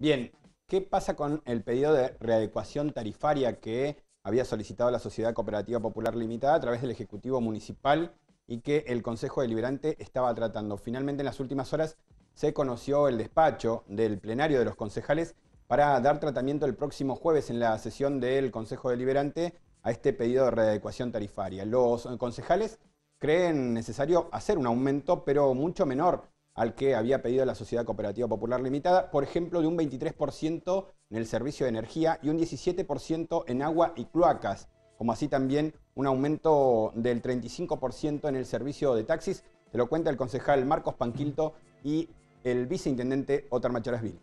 Bien, ¿qué pasa con el pedido de readecuación tarifaria que había solicitado la Sociedad Cooperativa Popular Limitada a través del Ejecutivo Municipal y que el Consejo Deliberante estaba tratando? Finalmente, en las últimas horas se conoció el despacho del plenario de los concejales para dar tratamiento el próximo jueves en la sesión del Consejo Deliberante a este pedido de readecuación tarifaria. Los concejales creen necesario hacer un aumento, pero mucho menor al que había pedido la Sociedad Cooperativa Popular Limitada, por ejemplo, de un 23% en el servicio de energía y un 17% en agua y cloacas, como así también un aumento del 35% en el servicio de taxis. Te lo cuenta el concejal Marcos Panquilto y el viceintendente Otar Macharasvili.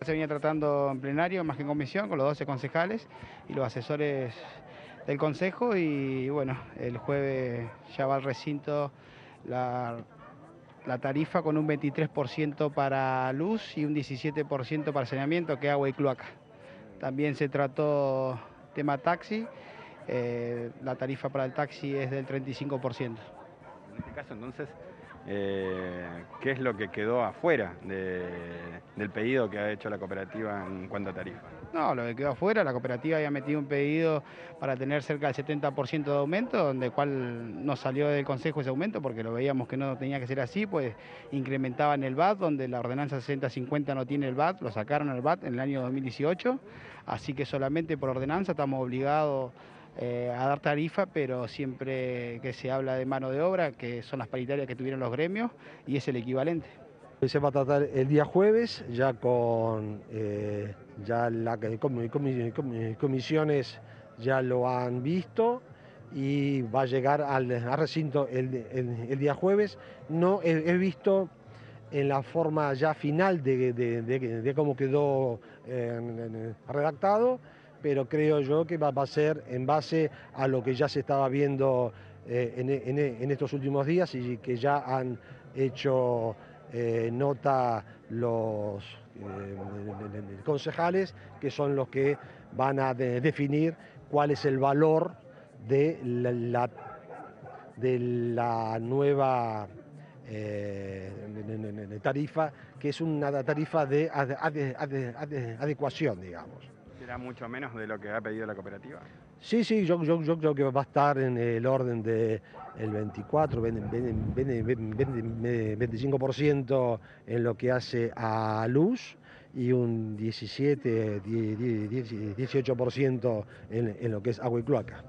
Se venía tratando en plenario, más que en comisión, con los 12 concejales y los asesores del Consejo y bueno, el jueves ya va al recinto la la tarifa con un 23% para luz y un 17% para saneamiento, que agua y cloaca. También se trató tema taxi, eh, la tarifa para el taxi es del 35%. Este caso entonces eh, qué es lo que quedó afuera del pedido que ha hecho la cooperativa en cuanto a tarifa. No, lo que quedó afuera, la cooperativa había metido un pedido para tener cerca del 70% de aumento, donde cual no salió del Consejo ese aumento porque lo veíamos que no tenía que ser así, pues incrementaban el VAT, donde la ordenanza 6050 no tiene el VAT, lo sacaron al VAT en el año 2018, así que solamente por ordenanza estamos obligados eh, a dar tarifa, pero siempre que se habla de mano de obra, que son las paritarias que tuvieron los gremios, y es el equivalente. Se va a tratar el día jueves, ya con eh, ya la comisiones ya lo han visto y va a llegar al, recinto el, día jueves. No he, visto en la forma ya final de, cómo quedó eh, redactado, pero creo yo que va, a ser en base a lo que ya se estaba viendo eh, en, estos últimos días y que ya han hecho eh, nota los eh, concejales, que son los que van a definir cuál es el valor de la, de la nueva tarifa, que es una tarifa de adecuación, digamos mucho menos de lo que ha pedido la cooperativa? Sí, sí, yo, yo, yo creo que va a estar en el orden del el 24, 25% en lo que hace a luz y un 17, 18% en, en lo que es agua y cloaca.